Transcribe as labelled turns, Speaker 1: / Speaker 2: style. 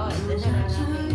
Speaker 1: 高哎，真的。